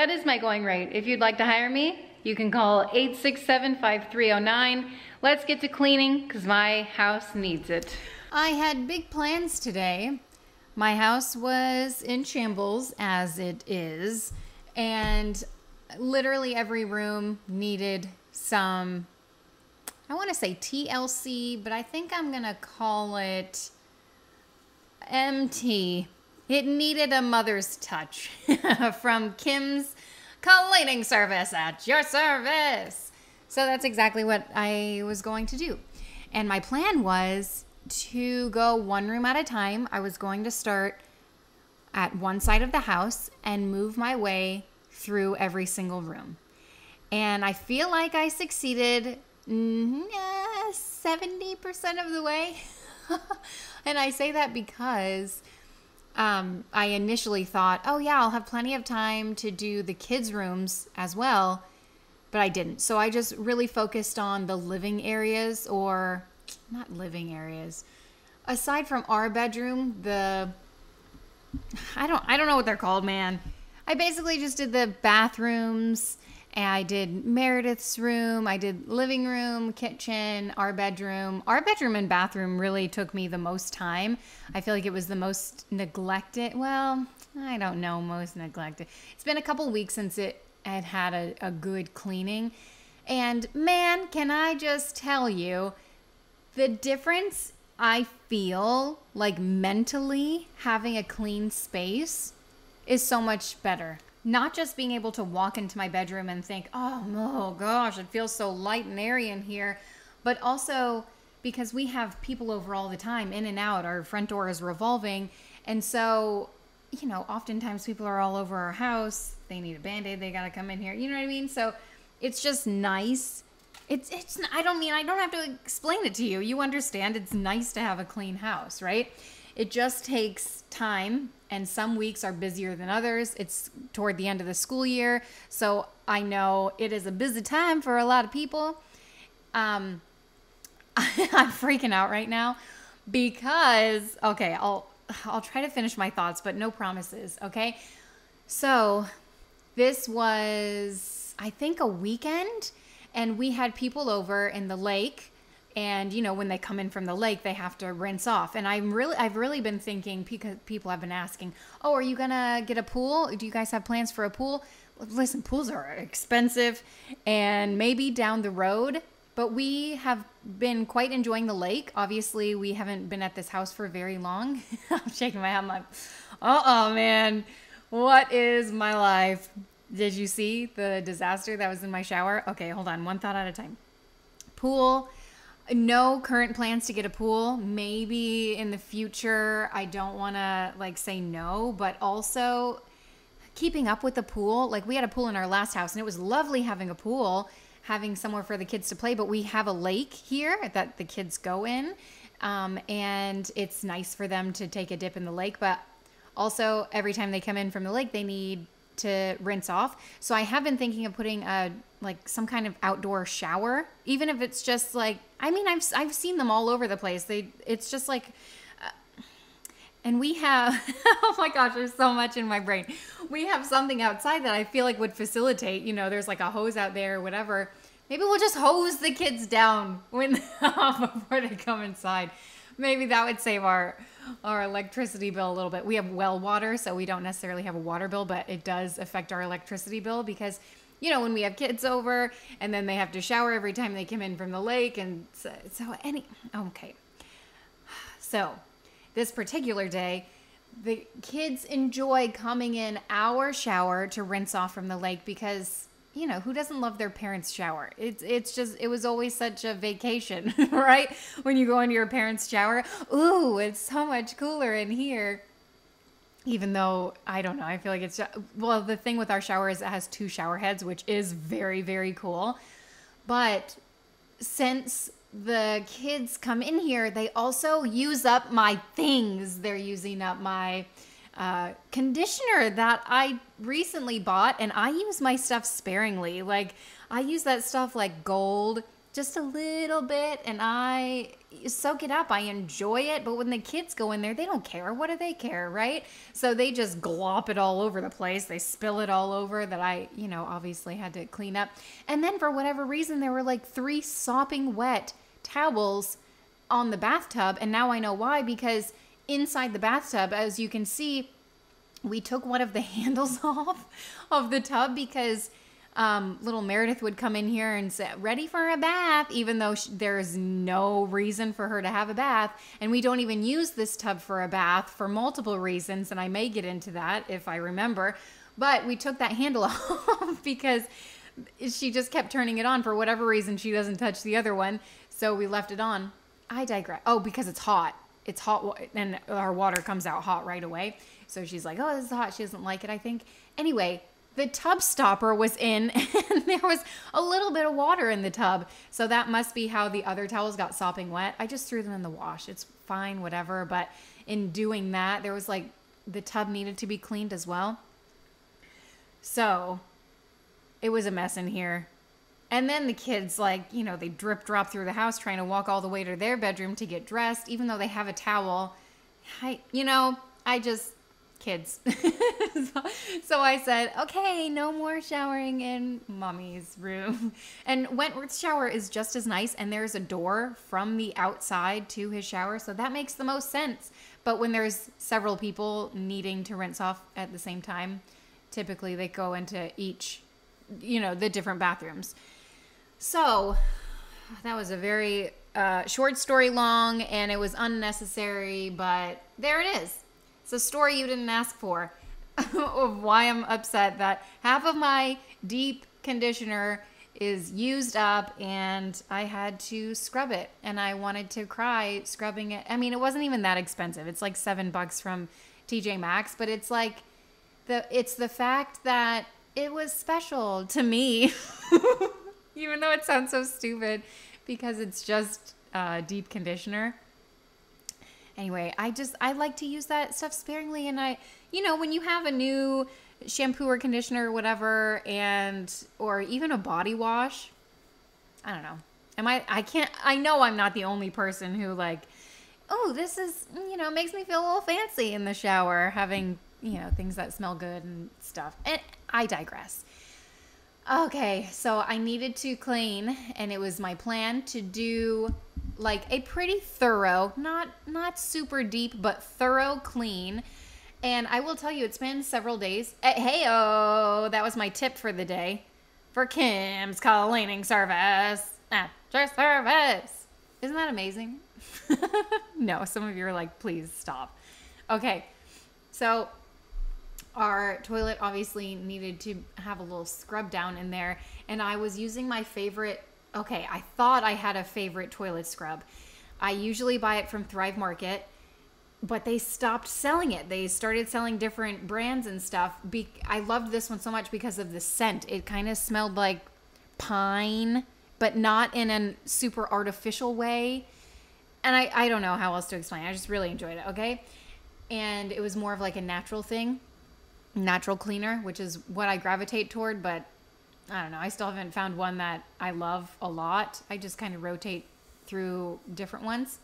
That is my going rate. If you'd like to hire me, you can call 867-5309. Let's get to cleaning because my house needs it. I had big plans today. My house was in shambles as it is, and literally every room needed some I want to say TLC, but I think I'm going to call it MT. It needed a mother's touch from Kim's cleaning service at your service. So that's exactly what I was going to do. And my plan was to go one room at a time. I was going to start at one side of the house and move my way through every single room. And I feel like I succeeded mm, 70% of the way. and I say that because um, I initially thought, oh, yeah, I'll have plenty of time to do the kids' rooms as well. But I didn't. So I just really focused on the living areas or not living areas. Aside from our bedroom, the I don't I don't know what they're called, man. I basically just did the bathrooms, and I did Meredith's room, I did living room, kitchen, our bedroom. Our bedroom and bathroom really took me the most time. I feel like it was the most neglected. Well, I don't know, most neglected. It's been a couple weeks since it had had a, a good cleaning. And man, can I just tell you the difference I feel like mentally having a clean space is so much better not just being able to walk into my bedroom and think, oh, oh gosh, it feels so light and airy in here, but also because we have people over all the time, in and out. Our front door is revolving. And so, you know, oftentimes people are all over our house. They need a band aid. They got to come in here. You know what I mean? So it's just nice. It's, it's, I don't mean, I don't have to explain it to you. You understand it's nice to have a clean house, right? It just takes time and some weeks are busier than others. It's toward the end of the school year, so I know it is a busy time for a lot of people. Um, I'm freaking out right now because okay, I'll I'll try to finish my thoughts, but no promises. Okay, so this was I think a weekend, and we had people over in the lake and you know when they come in from the lake they have to rinse off. And i'm really i've really been thinking because people have been asking oh are you gonna get a pool? Do you guys have plans for a pool? Listen pools are expensive and maybe down the road but we have been quite enjoying the lake. Obviously we haven't been at this house for very long. I'm shaking my head. I'm like oh man. What is my life? Did you see the disaster that was in my shower? Okay hold on. One thought at a time. Pool no current plans to get a pool. Maybe in the future, I don't want to like say no, but also keeping up with the pool. Like we had a pool in our last house and it was lovely having a pool, having somewhere for the kids to play, but we have a lake here that the kids go in. Um, and it's nice for them to take a dip in the lake, but also every time they come in from the lake, they need to rinse off. So I have been thinking of putting a like some kind of outdoor shower, even if it's just like I mean I've I've seen them all over the place. They it's just like uh, and we have oh my gosh there's so much in my brain we have something outside that i feel like would facilitate you know there's like a hose out there or whatever maybe we'll just hose the kids down when before they come inside maybe that would save our our electricity bill a little bit. We have well water, so we don't necessarily have a water bill, but it does affect our electricity bill because you know when we have kids over and then they have to shower every time they come in from the lake and so, so any okay. So, this particular day, the kids enjoy coming in our shower to rinse off from the lake because you know, who doesn't love their parents' shower? It's it's just it was always such a vacation, right? When you go into your parents' shower, ooh, it's so much cooler in here. Even though I don't know, I feel like it's well, the thing with our shower is it has two shower heads, which is very very cool. But since the kids come in here, they also use up my things. They're using up my uh, conditioner that I recently bought, and I use my stuff sparingly. Like, I use that stuff like gold just a little bit and I soak it up. I enjoy it. But when the kids go in there, they don't care. What do they care, right? So they just glop it all over the place. They spill it all over that I, you know, obviously had to clean up. And then for whatever reason, there were like three sopping wet towels on the bathtub. And now I know why because inside the bathtub, as you can see, we took one of the handles off of the tub because um, little Meredith would come in here and say, ready for a bath, even though she, there's no reason for her to have a bath. And we don't even use this tub for a bath for multiple reasons. And I may get into that if I remember. But we took that handle off because she just kept turning it on for whatever reason. She doesn't touch the other one. So we left it on. I digress. Oh, because it's hot. It's hot and our water comes out hot right away. So she's like, oh, this is hot. She doesn't like it, I think. Anyway, the tub stopper was in and there was a little bit of water in the tub. So that must be how the other towels got sopping wet. I just threw them in the wash. It's fine, whatever. But in doing that, there was like the tub needed to be cleaned as well. So it was a mess in here. And then the kids, like, you know, they drip drop through the house trying to walk all the way to their bedroom to get dressed, even though they have a towel. I, you know, I just, kids. so, so, I said, okay, no more showering in mommy's room. And Wentworth's shower is just as nice, and there's a door from the outside to his shower, so that makes the most sense. But when there's several people needing to rinse off at the same time, typically they go into each, you know, the different bathrooms. So that was a very uh, short story long, and it was unnecessary, but there it is. It's a story you didn't ask for of why I'm upset that half of my deep conditioner is used up and I had to scrub it and I wanted to cry scrubbing it. I mean, it wasn't even that expensive. It's like 7 bucks from TJ Maxx, but it's like the it's the fact that it was special to me. even though it sounds so stupid because it's just uh, deep conditioner anyway, I just I like to use that stuff sparingly and I you know, when you have a new shampoo or conditioner or whatever and or even a body wash, I don't know. Am I I can't I know I'm not the only person who like oh, this is, you know, makes me feel a little fancy in the shower having, you know, things that smell good and stuff. And I digress. Okay, so I needed to clean and it was my plan to do like a pretty thorough, not not super deep, but thorough clean. And I will tell you, it's been several days. Eh, hey, oh, that was my tip for the day for Kim's cleaning service. Your service. Isn't that amazing? no, some of you are like, please stop. Okay, so our toilet obviously needed to have a little scrub down in there, and I was using my favorite okay, I thought I had a favorite toilet scrub. I usually buy it from Thrive Market, but they stopped selling it. They started selling different brands and stuff. Be- I loved this one so much because of the scent. It kind of smelled like pine, but not in a super artificial way. And I, I don't know how else to explain. I just really enjoyed it, okay? And it was more of like a natural thing, natural cleaner, which is what I gravitate toward, but I don't know. I still haven't found one that I love a lot. I just kind of rotate through different ones.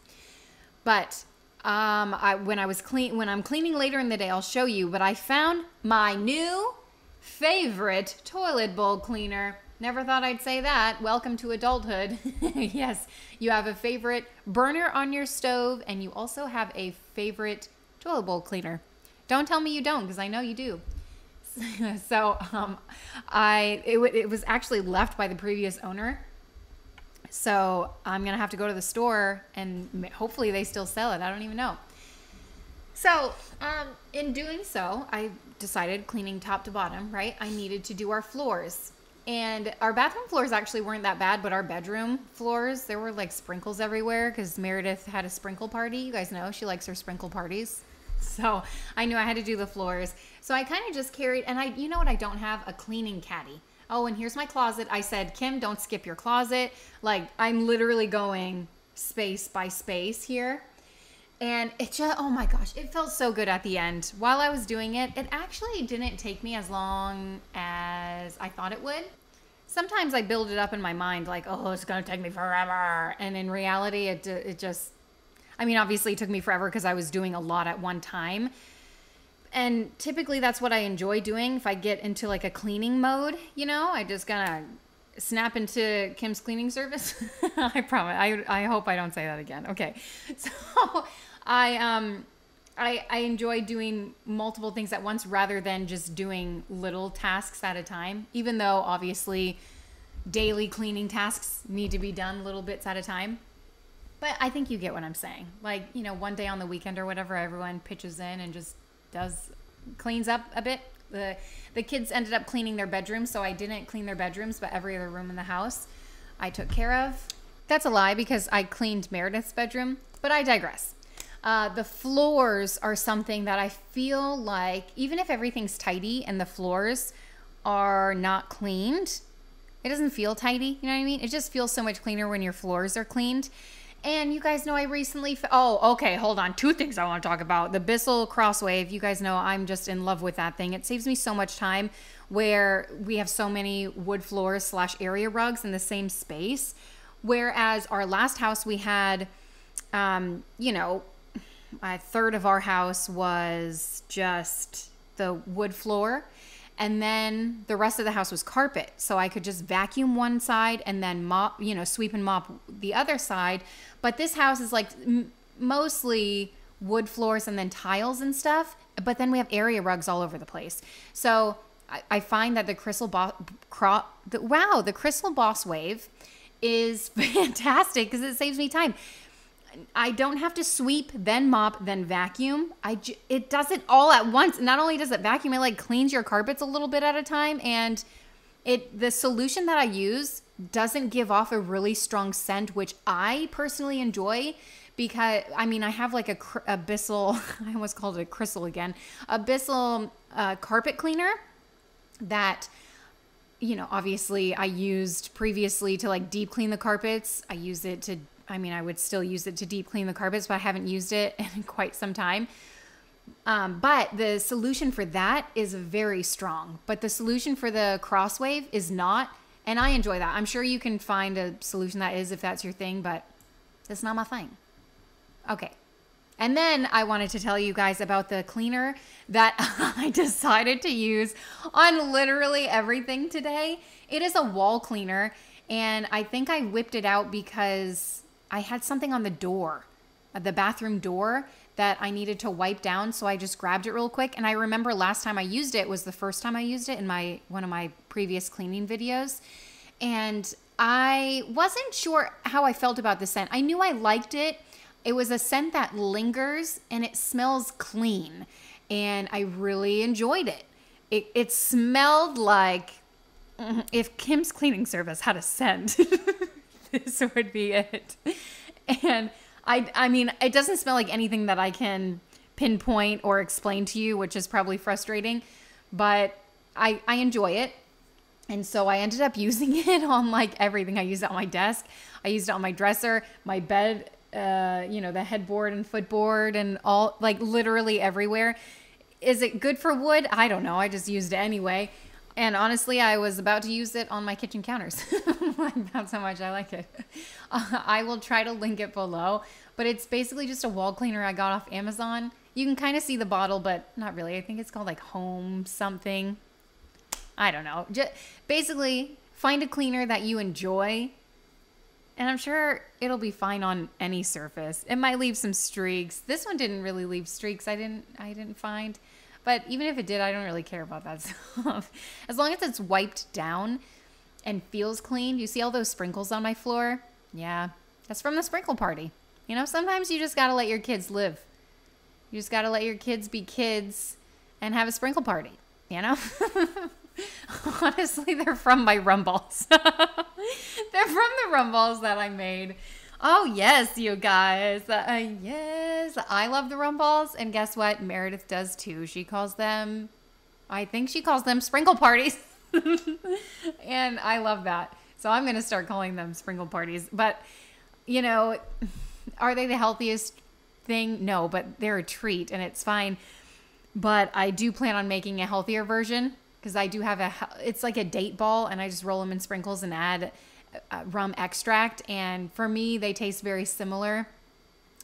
But um, I, when I was clean, when I'm cleaning later in the day, I'll show you. But I found my new favorite toilet bowl cleaner. Never thought I'd say that. Welcome to adulthood. yes, you have a favorite burner on your stove, and you also have a favorite toilet bowl cleaner. Don't tell me you don't, because I know you do. so um, I it, it was actually left by the previous owner. So I'm gonna have to go to the store and hopefully they still sell it. I don't even know. So um, in doing so, I decided cleaning top to bottom. Right, I needed to do our floors. And our bathroom floors actually weren't that bad, but our bedroom floors, there were like sprinkles everywhere because Meredith had a sprinkle party. You guys know she likes her sprinkle parties. So I knew I had to do the floors. So I kind of just carried, and I, you know what, I don't have a cleaning caddy. Oh, and here's my closet. I said, Kim, don't skip your closet. Like I'm literally going space by space here. And it just, oh my gosh, it felt so good at the end. While I was doing it, it actually didn't take me as long as I thought it would. sometimes I build it up in my mind like, oh, it's gonna take me forever, and in reality, it it just, I mean, obviously it took me forever because I was doing a lot at one time, and typically that's what I enjoy doing. If I get into like a cleaning mode, you know, I just gonna snap into Kim's cleaning service. I promise. I I hope I don't say that again. Okay, so I um. I, I enjoy doing multiple things at once rather than just doing little tasks at a time, even though obviously daily cleaning tasks need to be done little bits at a time. But I think you get what I'm saying. Like, you know, one day on the weekend or whatever, everyone pitches in and just does cleans up a bit. The the kids ended up cleaning their bedrooms, so I didn't clean their bedrooms, but every other room in the house I took care of. That's a lie because I cleaned Meredith's bedroom, but I digress. Uh, the floors are something that I feel like, even if everything's tidy and the floors are not cleaned, it doesn't feel tidy. You know what I mean? It just feels so much cleaner when your floors are cleaned. And you guys know I recently. Oh, okay. Hold on. Two things I want to talk about. The Bissell Crosswave. You guys know I'm just in love with that thing. It saves me so much time where we have so many wood floors slash area rugs in the same space. Whereas our last house we had, um, you know, a third of our house was just the wood floor and then the rest of the house was carpet. So i could just vacuum one side and then mop you know sweep and mop the other side. But this house is like mostly wood floors and then tiles and stuff but then we have area rugs all over the place. So i, I find that the crystal boss cro- the, wow the crystal boss wave is fantastic because it saves me time I don't have to sweep, then mop, then vacuum. I j- it does it all at once. Not only does it vacuum, it like cleans your carpets a little bit at a time, and it the solution that I use doesn't give off a really strong scent, which I personally enjoy because I mean I have like a, a Bissell, I almost called it a crystal again, a Bissell uh, carpet cleaner that you know obviously I used previously to like deep clean the carpets. I use it to I mean, I would still use it to deep clean the carpets, but I haven't used it in quite some time. Um, but the solution for that is very strong. But the solution for the crosswave is not. And I enjoy that. I'm sure you can find a solution that is if that's your thing, but that's not my thing. Okay. And then I wanted to tell you guys about the cleaner that I decided to use on literally everything today. It is a wall cleaner. And I think I whipped it out because I had something on the door, uh, the bathroom door that I needed to wipe down, so I just grabbed it real quick. And I remember last time I used it was the first time I used it in my one of my previous cleaning videos. And I wasn't sure how I felt about the scent. I knew I liked it. It was a scent that lingers and it smells clean. And I really enjoyed it. It, it smelled like if Kim's cleaning service had a scent. this would be it. And I I mean, it doesn't smell like anything that I can pinpoint or explain to you, which is probably frustrating, but I I enjoy it. And so I ended up using it on like everything. I used it on my desk. I used it on my dresser, my bed, uh, you know, the headboard and footboard and all like literally everywhere. Is it good for wood? I don't know. I just used it anyway. And honestly, I was about to use it on my kitchen counters. That's how much I like it. Uh, I will try to link it below, but it's basically just a wall cleaner I got off Amazon. You can kind of see the bottle, but not really. I think it's called like Home something. I don't know. Just basically find a cleaner that you enjoy, and I'm sure it'll be fine on any surface. It might leave some streaks. This one didn't really leave streaks. I didn't. I didn't find. But even if it did, I don't really care about that stuff. As long as it's wiped down and feels clean. You see all those sprinkles on my floor? Yeah, that's from the sprinkle party. You know, sometimes you just got to let your kids live. You just got to let your kids be kids and have a sprinkle party, you know? Honestly, they're from my rumballs. they're from the rumballs that I made Oh, yes, you guys. Uh, yes, I love the rumballs. And guess what? Meredith does too. She calls them, I think she calls them sprinkle parties. and I love that. So I'm going to start calling them sprinkle parties. But, you know, are they the healthiest thing? No, but they're a treat and it's fine. But I do plan on making a healthier version because I do have a, it's like a date ball and I just roll them in sprinkles and add uh, rum extract. And for me, they taste very similar.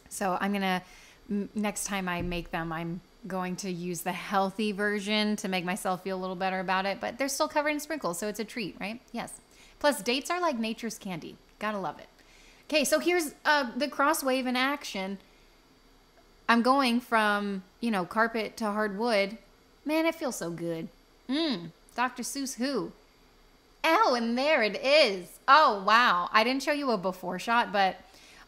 So I'm going to, next time I make them, I'm going to use the healthy version to make myself feel a little better about it. But they're still covered in sprinkles. So it's a treat, right? Yes. Plus, dates are like nature's candy. Gotta love it. Okay, so here's uh, the cross wave in action. I'm going from, you know, carpet to hardwood. Man, it feels so good. Mmm, Dr. Seuss who? Oh, and there it is. Oh, wow. I didn't show you a before shot, but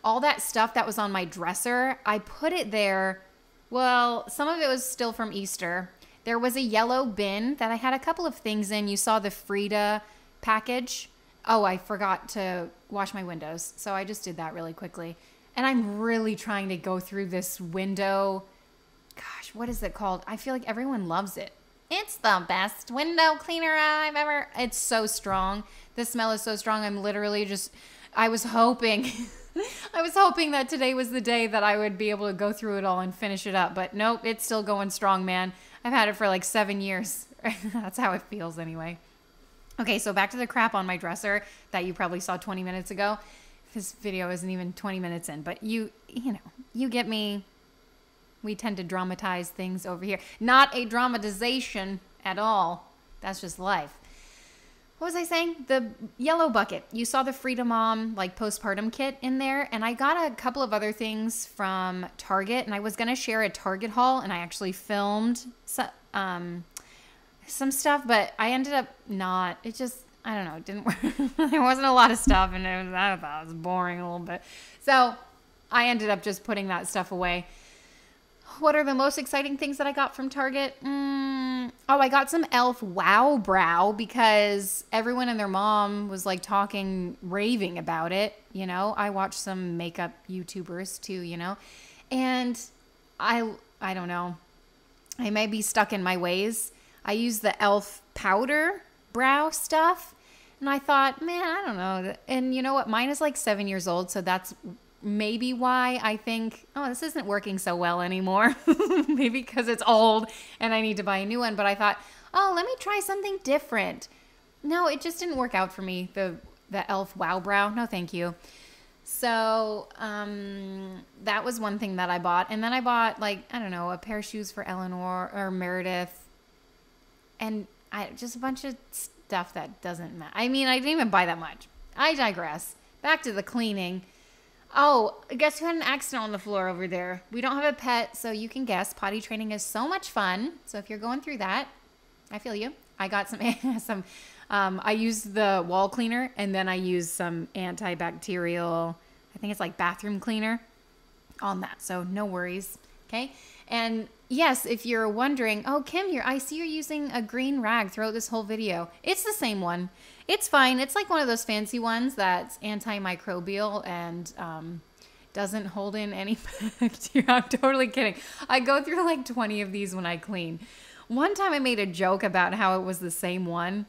all that stuff that was on my dresser, I put it there. Well, some of it was still from Easter. There was a yellow bin that I had a couple of things in. You saw the Frida package. Oh, I forgot to wash my windows. So I just did that really quickly. And I'm really trying to go through this window. Gosh, what is it called? I feel like everyone loves it. It's the best window cleaner I've ever. It's so strong. The smell is so strong. I'm literally just. I was hoping. I was hoping that today was the day that I would be able to go through it all and finish it up. But nope, it's still going strong, man. I've had it for like seven years. That's how it feels anyway. Okay, so back to the crap on my dresser that you probably saw 20 minutes ago. This video isn't even 20 minutes in, but you, you know, you get me. We tend to dramatize things over here. Not a dramatization at all. That's just life. What was I saying? The yellow bucket. You saw the Frida Mom like postpartum kit in there, and I got a couple of other things from Target, and I was gonna share a Target haul, and I actually filmed um, some stuff, but I ended up not. It just I don't know, it didn't work. there wasn't a lot of stuff, and it was I thought it was boring a little bit. So I ended up just putting that stuff away. What are the most exciting things that I got from Target? Mm, oh, I got some Elf Wow Brow because everyone and their mom was like talking, raving about it. You know, I watched some makeup YouTubers too. You know, and I I don't know. I may be stuck in my ways I use the e.l.f. powder brow stuff. And I thought, man, I don't know. And you know what? Mine is like seven years old. So that's maybe why I think, oh, this isn't working so well anymore. maybe because it's old and I need to buy a new one. But I thought, oh, let me try something different. No, it just didn't work out for me. The the e.l.f. Wow Brow. No, thank you. So um, that was one thing that I bought. And then I bought, like, I don't know, a pair of shoes for Eleanor or Meredith and I just a bunch of stuff that doesn't matter. I mean, I didn't even buy that much. I digress. Back to the cleaning. Oh, guess who had an accident on the floor over there? We don't have a pet, so you can guess. Potty training is so much fun. So if you're going through that, I feel you. I got some some. Um, I used the wall cleaner, and then I used some antibacterial. I think it's like bathroom cleaner on that. So no worries. Okay. And yes, if you're wondering, oh, Kim, here, I see you're using a green rag throughout this whole video. It's the same one. It's fine. It's like one of those fancy ones that's antimicrobial and um, doesn't hold in any bacteria. I'm totally kidding. I go through like 20 of these when I clean. One time I made a joke about how it was the same one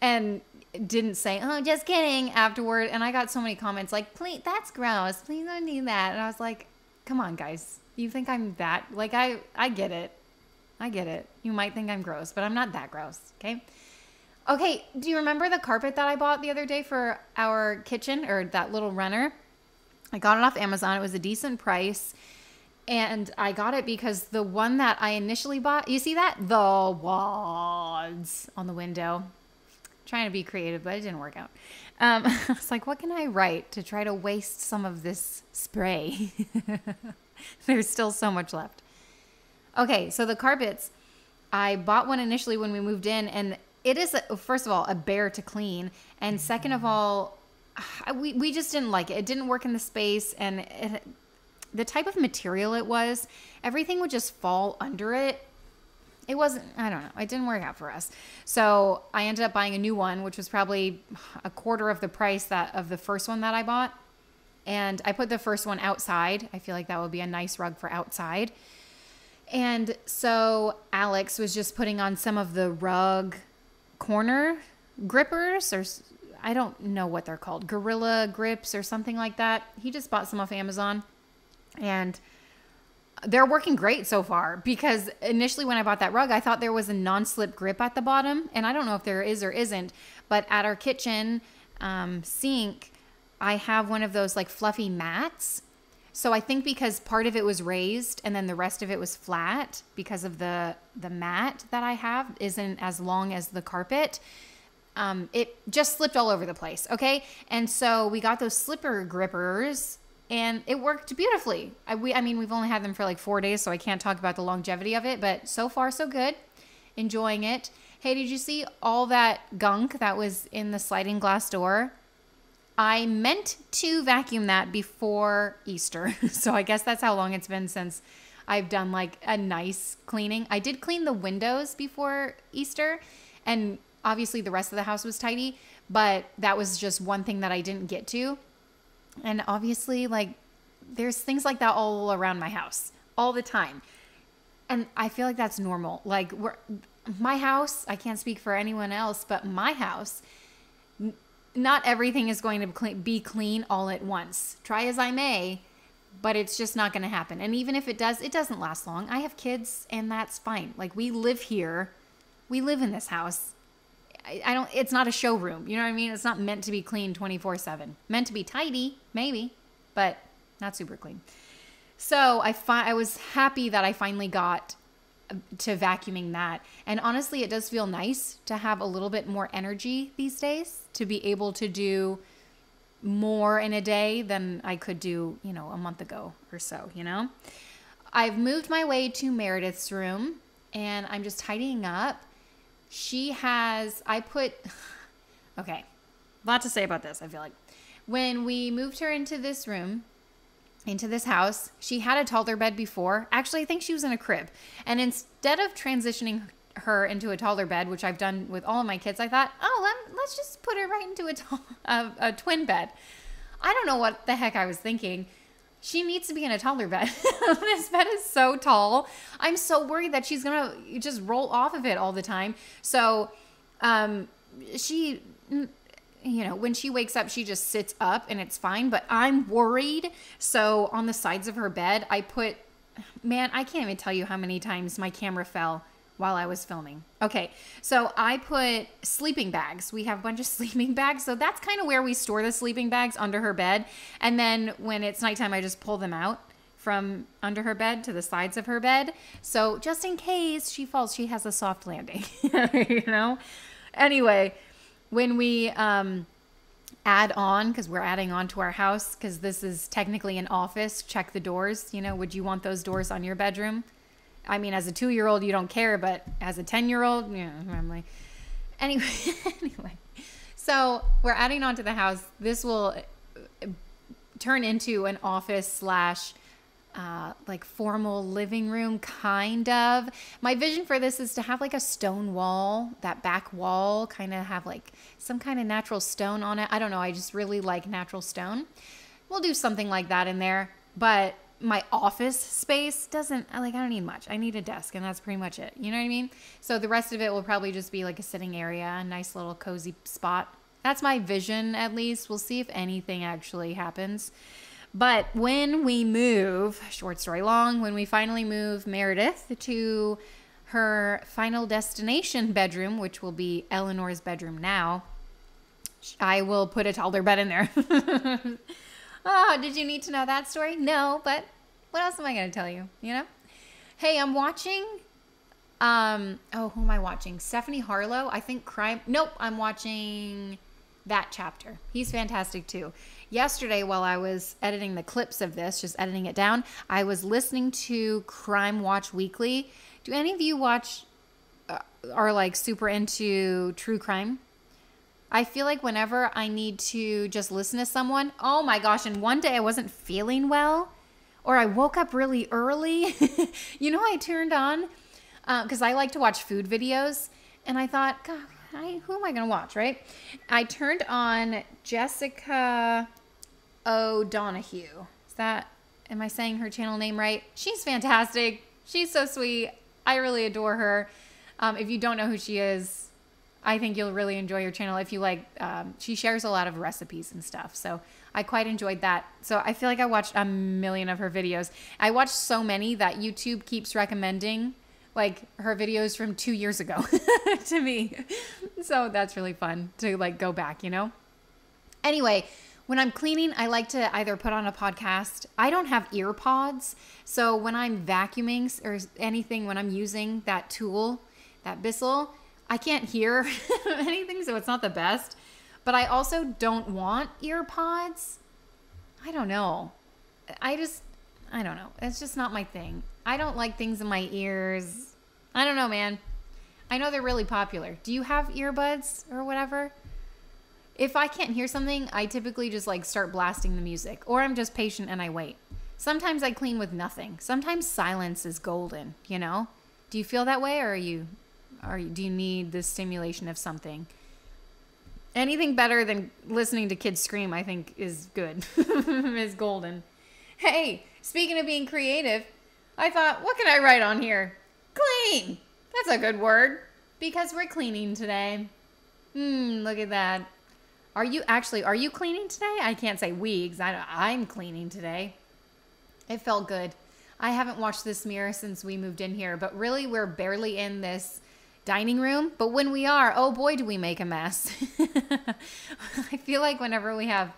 and didn't say, oh, just kidding afterward. And I got so many comments like, please, that's gross. Please don't do that. And I was like, come on, guys you think I'm that like I I get it. I get it. You might think I'm gross, but I'm not that gross, okay? Okay, do you remember the carpet that I bought the other day for our kitchen or that little runner? I got it off Amazon. It was a decent price. And I got it because the one that I initially bought, you see that? The wads on the window. trying to be creative, but it didn't work out. Um, I was like, what can I write to try to waste some of this spray? There's still so much left. Okay, so the carpets, I bought one initially when we moved in, and it is, a, first of all, a bear to clean. And second of all, we, we just didn't like it. It didn't work in the space, and it, the type of material it was, everything would just fall under it. It wasn't, I don't know, it didn't work out for us. So I ended up buying a new one, which was probably a quarter of the price that of the first one that I bought. And I put the first one outside. I feel like that would be a nice rug for outside. And so Alex was just putting on some of the rug corner grippers, or I don't know what they're called, gorilla grips or something like that. He just bought some off Amazon. And they're working great so far because initially when I bought that rug, I thought there was a non-slip grip at the bottom, and I don't know if there is or isn't. But at our kitchen um, sink, I have one of those like fluffy mats. So I think because part of it was raised and then the rest of it was flat because of the the mat that I have isn't as long as the carpet. Um, it just slipped all over the place. Okay, and so we got those slipper grippers and it worked beautifully. I, we, I mean, we've only had them for like four days, so I can't talk about the longevity of it, but so far, so good. Enjoying it. Hey, did you see all that gunk that was in the sliding glass door? I meant to vacuum that before Easter. so I guess that's how long it's been since I've done like a nice cleaning. I did clean the windows before Easter, and obviously the rest of the house was tidy, but that was just one thing that I didn't get to. And obviously, like, there's things like that all around my house all the time. And I feel like that's normal. Like, we're, my house, I can't speak for anyone else, but my house, not everything is going to be clean all at once. Try as I may, but it's just not going to happen. And even if it does, it doesn't last long. I have kids, and that's fine. Like, we live here, we live in this house. I, don't, it's not a showroom. You know what I mean? It's not meant to be clean 24 7. Meant to be tidy, maybe, but not super clean. So I, fi- I was happy that I finally got to vacuuming that. And honestly, it does feel nice to have a little bit more energy these days to be able to do more in a day than I could do, you know, a month ago or so, you know? I've moved my way to Meredith's room and I'm just tidying up she has, I put, okay, a lot to say about this, I feel like. When we moved her into this room, into this house, she had a taller bed before. Actually, I think she was in a crib. And instead of transitioning her into a taller bed, which I've done with all of my kids, I thought, oh, let, let's just put her right into a, a, a twin bed. I don't know what the heck I was thinking she needs to be in a taller bed. this bed is so tall. I'm so worried that she's gonna just roll off of it all the time. So, um, she, you know, when she wakes up, she just sits up and it's fine. But I'm worried. So on the sides of her bed, I put, man, I can't even tell you how many times my camera fell while I was filming. Okay, so I put sleeping bags. We have a bunch of sleeping bags. So that's kind of where we store the sleeping bags under her bed. And then when it's nighttime, I just pull them out from under her bed to the sides of her bed. So just in case she falls, she has a soft landing, you know? Anyway, when we um, add on, because we're adding on to our house, because this is technically an office, check the doors. You know, would you want those doors on your bedroom? I mean, as a two year old, you don't care, but as a 10 year old, yeah, I'm like, anyway, anyway. So we're adding on to the house. This will uh, turn into an office slash uh, like formal living room, kind of. My vision for this is to have like a stone wall, that back wall, kind of have like some kind of natural stone on it. I don't know. I just really like natural stone. We'll do something like that in there. But my office space doesn't like I don't need much. I need a desk and that's pretty much it. You know what I mean? So the rest of it will probably just be like a sitting area, a nice little cozy spot. That's my vision at least. We'll see if anything actually happens. But when we move, short story long, when we finally move Meredith to her final destination bedroom, which will be Eleanor's bedroom now, I will put a taller bed in there. oh, did you need to know that story? No, but what else am I going to tell you? You know? Hey, I'm watching. Um, oh, who am I watching? Stephanie Harlowe. I think crime. Nope, I'm watching that chapter. He's fantastic too. Yesterday, while I was editing the clips of this, just editing it down, I was listening to Crime Watch Weekly. Do any of you watch, uh, are like super into true crime? I feel like whenever I need to just listen to someone, oh my gosh, and one day I wasn't feeling well or I woke up really early. you know, I turned on because uh, I like to watch food videos and I thought, God, I, who am I going to watch, right? I turned on Jessica O'Donohue. Is that, am I saying her channel name right? She's fantastic. She's so sweet. I really adore her. Um, if you don't know who she is, I think you'll really enjoy her channel if you like. Um, she shares a lot of recipes and stuff, so I quite enjoyed that. So I feel like I watched a million of her videos. I watched so many that YouTube keeps recommending like her videos from two years ago to me. So that's really fun to like go back, you know? Anyway, when I'm cleaning, I like to either put on a podcast. I don't have ear pods. So when I'm vacuuming or anything, when I'm using that tool, that Bissell, I can't hear anything. So it's not the best. But I also don't want ear pods. I don't know. I just, I don't know. It's just not my thing. I don't like things in my ears. I don't know, man. I know they're really popular. Do you have earbuds or whatever? If I can't hear something, I typically just like start blasting the music or I'm just patient and I wait. Sometimes I clean with nothing. Sometimes silence is golden, you know? Do you feel that way or are you are you, do you need the stimulation of something? Anything better than listening to kids scream, I think is good. is golden. Hey, speaking of being creative, I thought, what can I write on here? Clean. That's a good word because we're cleaning today. Hmm, look at that. Are you actually, are you cleaning today? I can't say we because I'm cleaning today. It felt good. I haven't washed this mirror since we moved in here, but really we're barely in this dining room. But when we are, oh boy, do we make a mess. I feel like whenever we have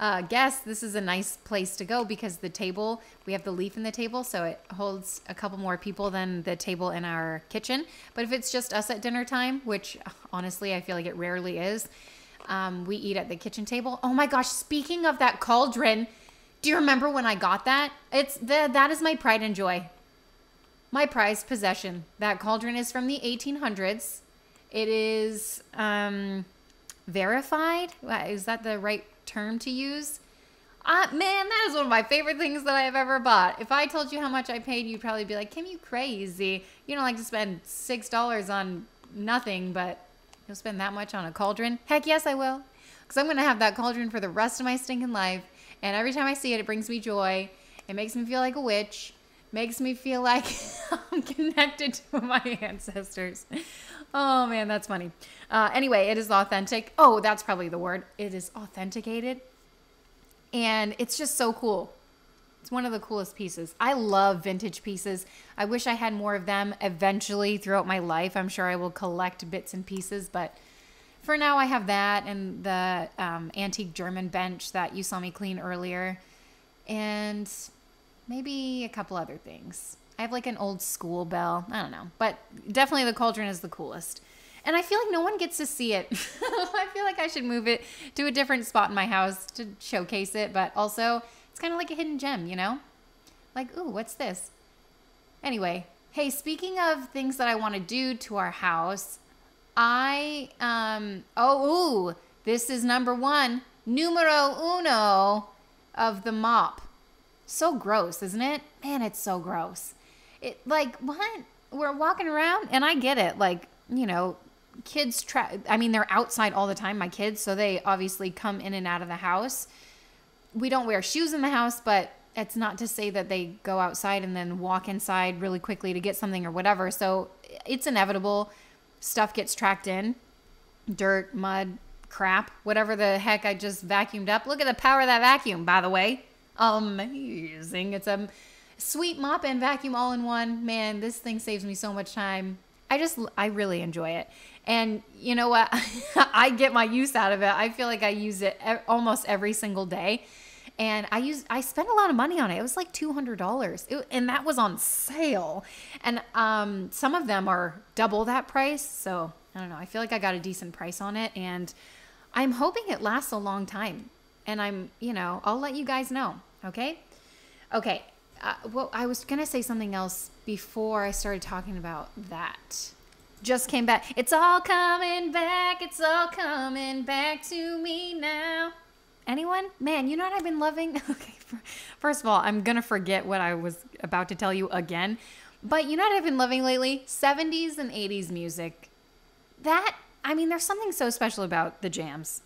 uh, guests, this is a nice place to go because the table, we have the leaf in the table, so it holds a couple more people than the table in our kitchen. But if it's just us at dinner time, which honestly I feel like it rarely is, um, we eat at the kitchen table. Oh my gosh, speaking of that cauldron, do you remember when I got that? It's the that is my pride and joy. My prized possession. That cauldron is from the 1800s. It is um, verified. Is that the right term to use. Uh, man, that is one of my favorite things that I have ever bought. If I told you how much I paid, you'd probably be like, Kim, you crazy. You don't like to spend $6 on nothing, but you'll spend that much on a cauldron? Heck yes, I will. Because I'm going to have that cauldron for the rest of my stinking life. And every time I see it, it brings me joy. It makes me feel like a witch. Makes me feel like I'm connected to my ancestors. Oh man, that's funny. Uh, anyway, it is authentic. Oh, that's probably the word. It is authenticated. And it's just so cool. It's one of the coolest pieces. I love vintage pieces. I wish I had more of them eventually throughout my life. I'm sure I will collect bits and pieces, but for now, I have that and the um, antique German bench that you saw me clean earlier, and maybe a couple other things. I have like an old school bell. I don't know. But definitely the cauldron is the coolest. And I feel like no one gets to see it. I feel like I should move it to a different spot in my house to showcase it. But also, it's kind of like a hidden gem, you know? Like, ooh, what's this? Anyway, hey, speaking of things that I want to do to our house, I, um, oh, ooh, this is number one, numero uno of the mop. So gross, isn't it? Man, it's so gross it like what we're walking around and I get it. Like, you know, kids try I mean, they're outside all the time, my kids, so they obviously come in and out of the house. We don't wear shoes in the house, but it's not to say that they go outside and then walk inside really quickly to get something or whatever. So it's inevitable. Stuff gets tracked in dirt, mud, crap, whatever the heck I just vacuumed up. Look at the power of that vacuum, by the way. Amazing. It's a sweet mop and vacuum all in one. Man, this thing saves me so much time. I just, I really enjoy it. And you know what? I get my use out of it. I feel like I use it almost every single day. And I use, I spent a lot of money on it. It was like $200 and that was on sale. And um, some of them are double that price. So I don't know. I feel like I got a decent price on it and I'm hoping it lasts a long time. And I'm, you know, I'll let you guys know. Okay. Okay uh, well, I was gonna say something else before I started talking about that. Just came back. It's all coming back. It's all coming back to me now. Anyone? Man, you know what I've been loving? Okay, first of all, I'm gonna forget what I was about to tell you again. But you know what I've been loving lately? 70s and 80s music. That, I mean, there's something so special about the jams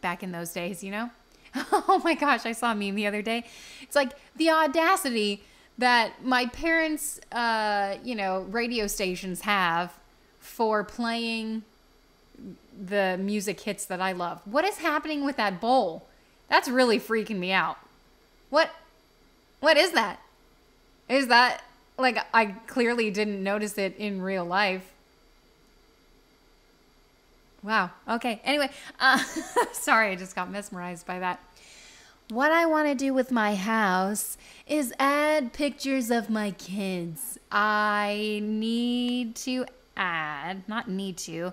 back in those days, you know? oh my gosh, I saw a meme the other day. It's like the audacity that my parents, uh, you know, radio stations have for playing the music hits that I love. What is happening with that bowl? That's really freaking me out. What what is that? Is that like I clearly didn't notice it in real life. Wow. Okay. Anyway, uh, sorry, I just got mesmerized by that. What I want to do with my house is add pictures of my kids. I need to add, not need to,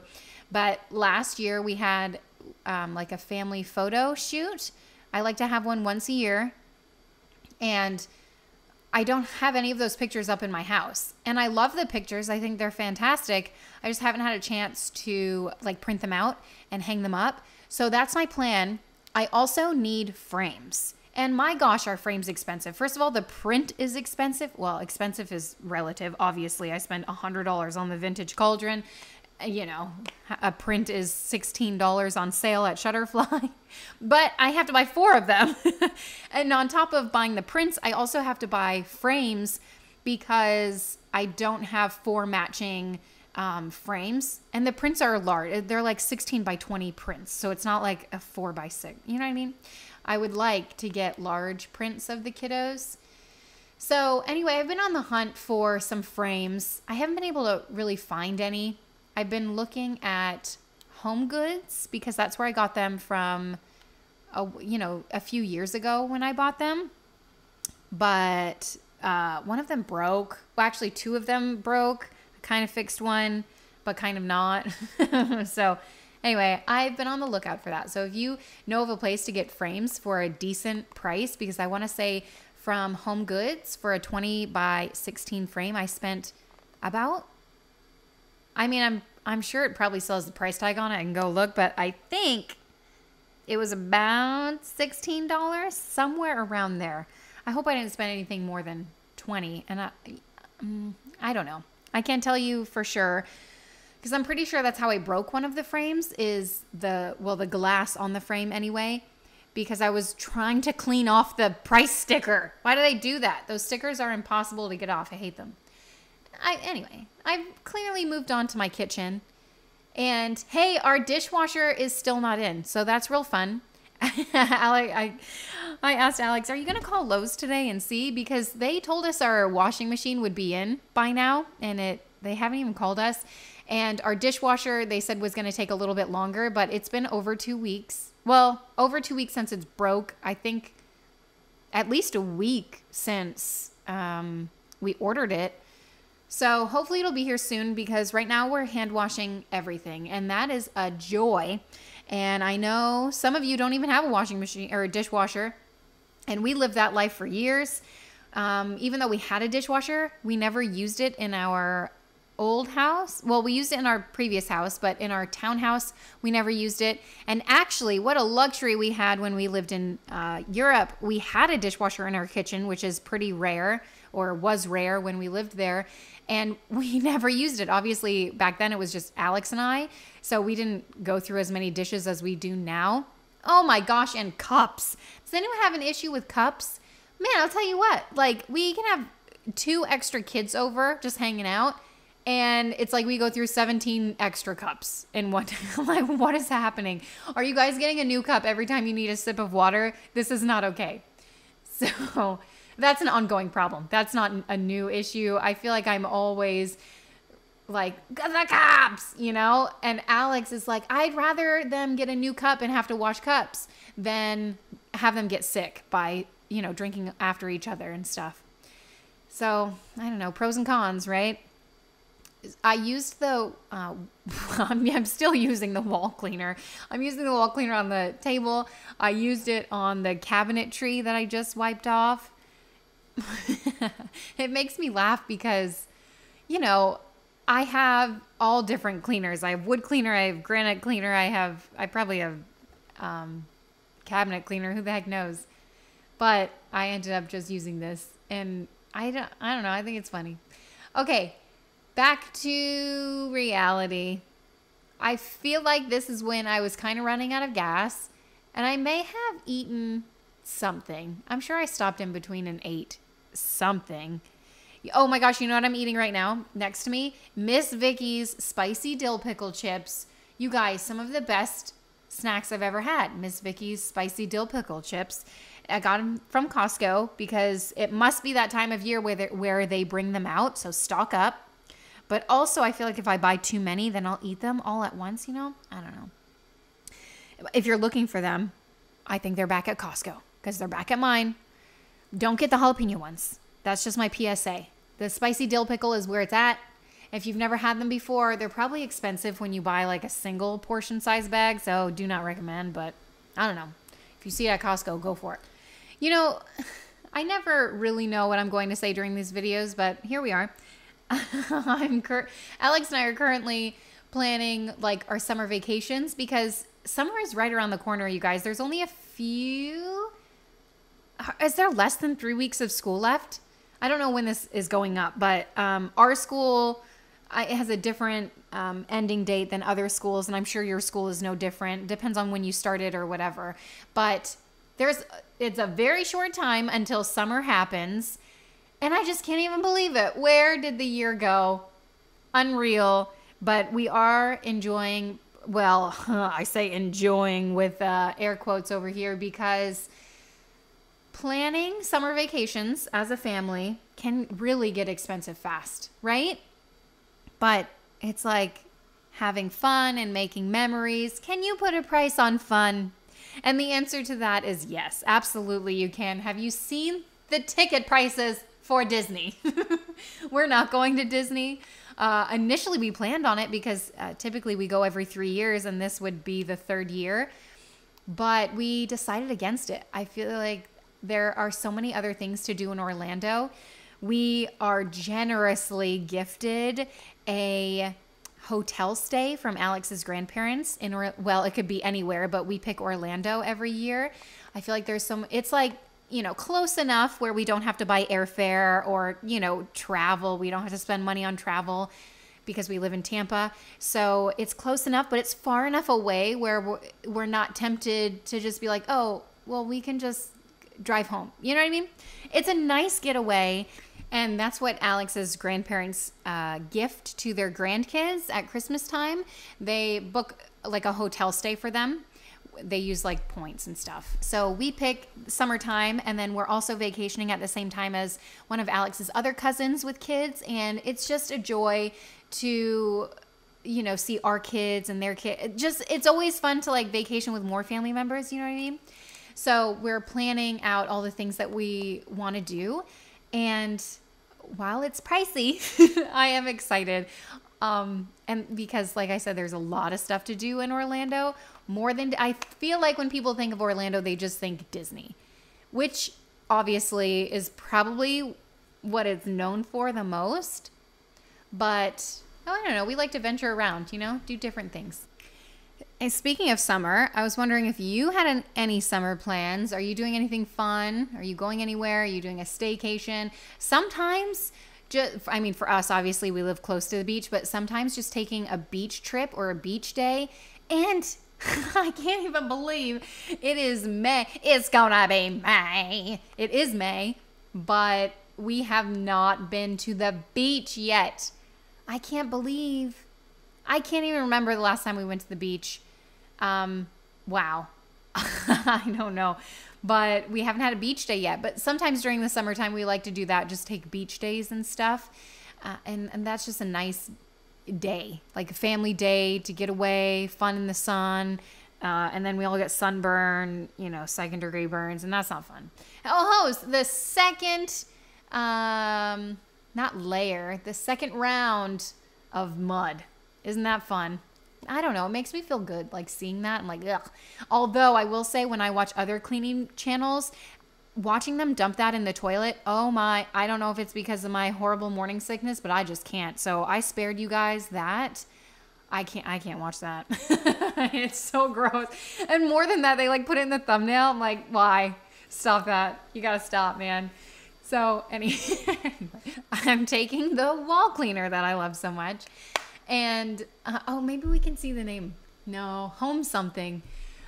but last year we had um, like a family photo shoot. I like to have one once a year. And I don't have any of those pictures up in my house. And I love the pictures. I think they're fantastic. I just haven't had a chance to like print them out and hang them up. So that's my plan. I also need frames. And my gosh, are frames expensive? First of all, the print is expensive. Well, expensive is relative. Obviously, I spent $100 on the vintage cauldron uh, you know, a print is $16 on sale at Shutterfly, but I have to buy four of them. and on top of buying the prints, I also have to buy frames because I don't have four matching um, frames. And the prints are large, they're like 16 by 20 prints. So it's not like a four by six. You know what I mean? I would like to get large prints of the kiddos. So, anyway, I've been on the hunt for some frames. I haven't been able to really find any I've been looking at Home Goods because that's where I got them from. A, you know, a few years ago when I bought them, but uh, one of them broke. Well, actually, two of them broke. Kind of fixed one, but kind of not. so, anyway, I've been on the lookout for that. So, if you know of a place to get frames for a decent price, because I want to say from Home Goods for a 20 by 16 frame, I spent about I mean, I'm I'm sure it probably still has the price tag on it. I can go look, but I think it was about sixteen dollars, somewhere around there. I hope I didn't spend anything more than twenty, and I, um, I don't know. I can't tell you for sure because I'm pretty sure that's how I broke one of the frames. Is the well the glass on the frame anyway? Because I was trying to clean off the price sticker. Why do they do that? Those stickers are impossible to get off. I hate them. I anyway, I've clearly moved on to my kitchen. And hey, our dishwasher is still not in. So that's real fun. I, I asked Alex, "Are you going to call Lowe's today and see because they told us our washing machine would be in by now and it they haven't even called us. And our dishwasher they said was going to take a little bit longer, but it's been over 2 weeks. Well, over 2 weeks since it's broke. I think at least a week since um, we ordered it. So hopefully it'll be here soon because right now we're hand washing everything and that is a joy. And I know some of you don't even have a washing machine or a dishwasher and we lived that life for years. Um, even though we had a dishwasher, we never used it in our old house. Well, we used it in our previous house, but in our townhouse, we never used it. And actually, what a luxury we had when we lived in uh, Europe. We had a dishwasher in our kitchen, which is pretty rare or was rare when we lived there and we never used it. Obviously, back then it was just Alex and I, so we didn't go through as many dishes as we do now. Oh my gosh, and cups. Does anyone have an issue with cups? Man, I'll tell you what, like we can have two extra kids over just hanging out and it's like we go through 17 extra cups and what like what is happening are you guys getting a new cup every time you need a sip of water this is not okay so that's an ongoing problem. That's not a new issue. I feel like I'm always like the cops, you know? And Alex is like, I'd rather them get a new cup and have to wash cups than have them get sick by, you know, drinking after each other and stuff. So, I don't know, pros and cons, right? I used the, uh, I'm still using the wall cleaner. I'm using the wall cleaner on the table. I used it on the cabinetry that I just wiped off. it makes me laugh because, you know, I have all different cleaners. I have wood cleaner, I have granite cleaner, I have, I probably have um, cabinet cleaner. Who the heck knows? But I ended up just using this, and I don't, I don't know. I think it's funny. Okay, back to reality. I feel like this is when I was kind of running out of gas, and I may have eaten something. I'm sure I stopped in between and ate something. Oh my gosh, you know what I'm eating right now? Next to me, Miss Vickie's spicy dill pickle chips. You guys, some of the best snacks I've ever had. Miss Vickie's spicy dill pickle chips. I got them from Costco because it must be that time of year where they, where they bring them out. So stock up. But also, I feel like if I buy too many, then I'll eat them all at once. You know, I don't know. If you're looking for them, I think they're back at Costco because they're back at mine. Don't get the jalapeno ones. That's just my PSA. The spicy dill pickle is where it's at. If you've never had them before, they're probably expensive when you buy like a single portion size bag. So do not recommend, but I don't know. If you see it at Costco, go for it. You know, I never really know what I'm going to say during these videos, but here we are. I'm cur- Alex and I are currently planning like our summer vacations because summer is right around the corner, you guys. There's only a few. Is there less than three weeks of school left? I don't know when this is going up, but um, our school I, it has a different um, ending date than other schools, and I'm sure your school is no different. Depends on when you started or whatever. But there's it's a very short time until summer happens, and I just can't even believe it. Where did the year go? Unreal. But we are enjoying. Well, I say enjoying with uh, air quotes over here because planning summer vacations as a family can really get expensive fast, right? But it's like having fun and making memories. Can you put a price on fun? And the answer to that is yes, absolutely you can. Have you seen the ticket prices for Disney? We're not going to Disney. Uh, initially, we planned on it because uh, typically we go every three years, and this would be the third year. But we decided against it. I feel like there are so many other things to do in Orlando. We are generously gifted a hotel stay from Alex's grandparents in or well, it could be anywhere, but we pick Orlando every year. I feel like there's some it's like you know, close enough where we don't have to buy airfare or, you know, travel. We don't have to spend money on travel because we live in Tampa. So it's close enough, but it's far enough away where we're not tempted to just be like, oh, well, we can just drive home. You know what I mean? It's a nice getaway. And that's what Alex's grandparents uh, gift to their grandkids at Christmas time. They book like a hotel stay for them. They use like points and stuff. So we pick summertime, and then we're also vacationing at the same time as one of Alex's other cousins with kids. And it's just a joy to you know see our kids and their kids just it's always fun to like vacation with more family members you know what i mean so we're planning out all the things that we want to do and while it's pricey, I am excited. Um, and because, like I said, there's a lot of stuff to do in Orlando. More than I feel like when people think of Orlando, they just think Disney, which obviously is probably what it's known for the most. But oh, I don't know. We like to venture around, you know, do different things. And speaking of summer, I was wondering if you had an, any summer plans. Are you doing anything fun? Are you going anywhere? Are you doing a staycation? Sometimes, just, I mean, for us, obviously, we live close to the beach, but sometimes just taking a beach trip or a beach day and I can't even believe it is May. It's gonna be May. It is May, but we have not been to the beach yet. I can't believe. I can't even remember the last time we went to the beach. Um, wow. I don't know. But we haven't had a beach day yet. But sometimes during the summertime, we like to do that, just take beach days and stuff. Uh, and, and that's just a nice day, like a family day to get away, fun in the sun. Uh, and then we all get sunburn, you know, second degree burns, and that's not fun. Oh, the second, um, not layer, the second round of mud. Isn't that fun? I don't know. It makes me feel good, like seeing that. I'm like, ugh. Although I will say, when I watch other cleaning channels, watching them dump that in the toilet, oh my, I don't know if it's because of my horrible morning sickness, but I just can't. So I spared you guys that. I can't I can't watch that. it's so gross. And more than that, they like put it in the thumbnail. I'm like, why? Stop that. You gotta stop, man. So any I'm taking the wall cleaner that I love so much and uh, oh, maybe we can see the name. No, home something.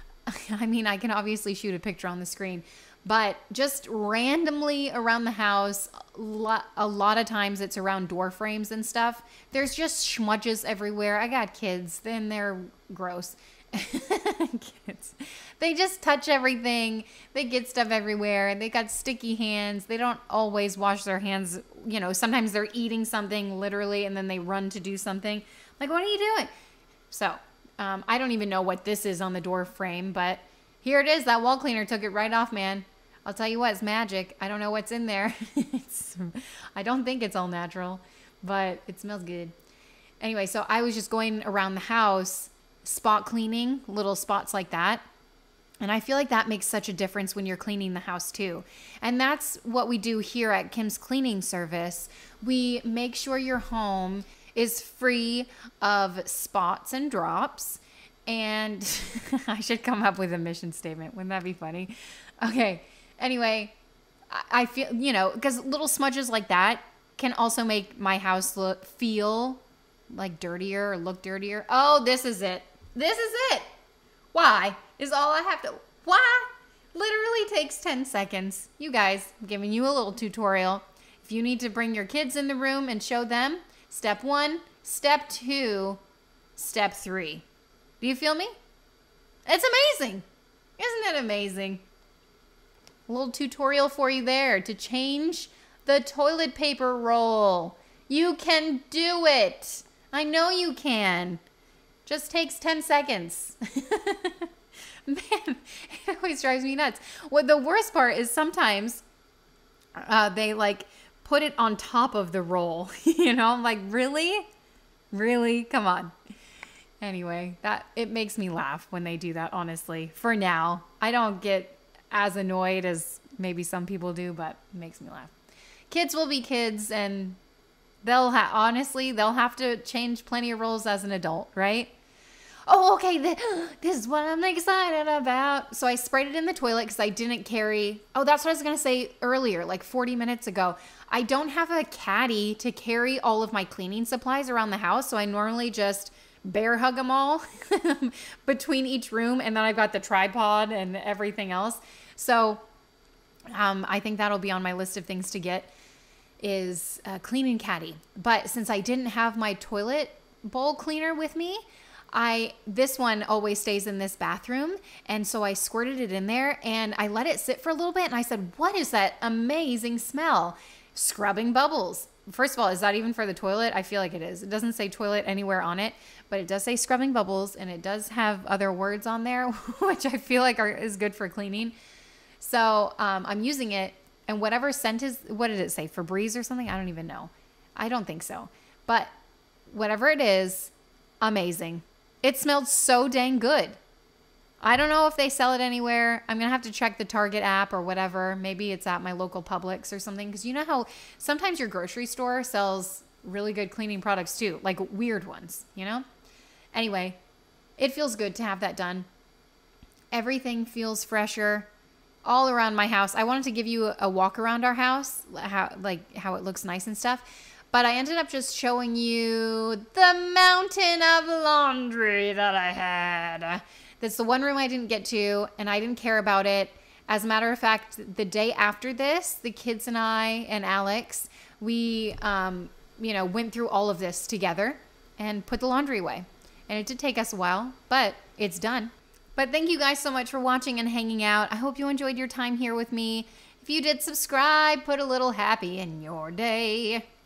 I mean, I can obviously shoot a picture on the screen, but just randomly around the house, a lot of times it's around door frames and stuff. There's just smudges everywhere. I got kids, then they're gross. kids. They just touch everything. They get stuff everywhere. They got sticky hands. They don't always wash their hands. You know, sometimes they're eating something literally and then they run to do something. Like, what are you doing? So, um, I don't even know what this is on the door frame, but here it is. That wall cleaner took it right off, man. I'll tell you what, it's magic. I don't know what's in there. I don't think it's all natural, but it smells good. Anyway, so I was just going around the house spot cleaning, little spots like that. And I feel like that makes such a difference when you're cleaning the house too. And that's what we do here at Kim's Cleaning Service. We make sure your home is free of spots and drops. And I should come up with a mission statement. Wouldn't that be funny? Okay. Anyway, I feel, you know, because little smudges like that can also make my house look, feel like dirtier or look dirtier. Oh, this is it. This is it. Why is all I have to. Why? Literally takes 10 seconds. You guys, I'm giving you a little tutorial. If you need to bring your kids in the room and show them, step one, step two, step three. Do you feel me? It's amazing. Isn't it amazing? A little tutorial for you there to change the toilet paper roll. You can do it. I know you can. Just takes 10 seconds. Man, it always drives me nuts. What the worst part is sometimes uh, they like put it on top of the roll. you know, I'm like, really? Really? Come on. Anyway, that it makes me laugh when they do that, honestly. For now, I don't get as annoyed as maybe some people do, but it makes me laugh. Kids will be kids and they'll ha- honestly, they'll have to change plenty of rolls as an adult, right? Oh, okay, this is what I'm excited about. So I sprayed it in the toilet because I didn't carry. Oh, that's what I was going to say earlier, like 40 minutes ago. I don't have a caddy to carry all of my cleaning supplies around the house. So I normally just bear hug them all between each room. And then I've got the tripod and everything else. So um, I think that'll be on my list of things to get is a cleaning caddy. But since I didn't have my toilet bowl cleaner with me, I this one always stays in this bathroom and so I squirted it in there and I let it sit for a little bit and I said, "What is that amazing smell?" Scrubbing bubbles. First of all, is that even for the toilet? I feel like it is. It doesn't say toilet anywhere on it, but it does say scrubbing bubbles and it does have other words on there, which I feel like are, is good for cleaning. So um, I'm using it, and whatever scent is, what did it say? Febreze or something? I don't even know. I don't think so. But whatever it is, amazing. It smelled so dang good. I don't know if they sell it anywhere. I'm going to have to check the Target app or whatever. Maybe it's at my local Publix or something. Because you know how sometimes your grocery store sells really good cleaning products too, like weird ones, you know? Anyway, it feels good to have that done. Everything feels fresher all around my house. I wanted to give you a walk around our house, how like how it looks nice and stuff. But I ended up just showing you the mountain of laundry that I had. That's the one room I didn't get to, and I didn't care about it. As a matter of fact, the day after this, the kids and I and Alex, we, um, you know, went through all of this together and put the laundry away. And it did take us a while, but it's done. But thank you guys so much for watching and hanging out. I hope you enjoyed your time here with me. If you did subscribe, put a little happy in your day.